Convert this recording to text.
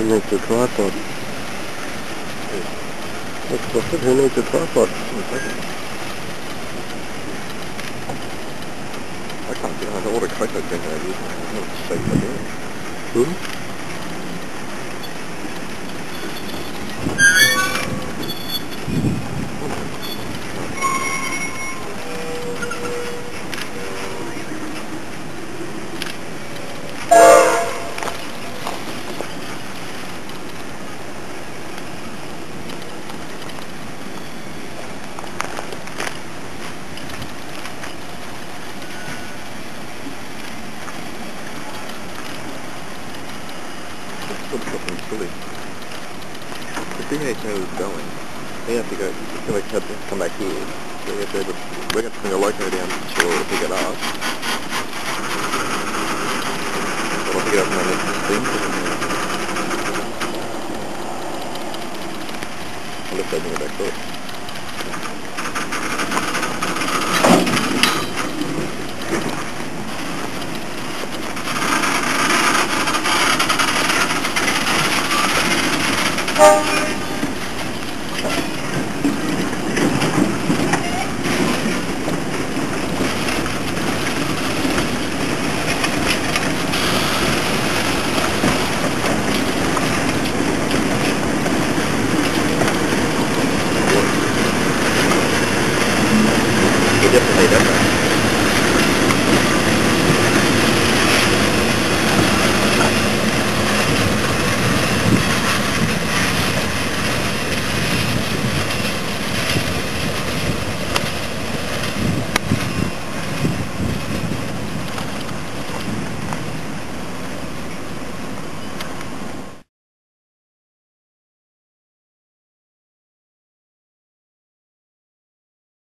needs a tripod? That's what I said, who needs a tripod? I can't get out of all the cocoa thing I use. I'm not safe again. Hmm? It's still fucking silly. The DHO is going. We have to go, we have to come back here. We have to, we're going to bring a loco down to shore to pick it up. We'll pick it up let's steam for them. Unless they bring it back first.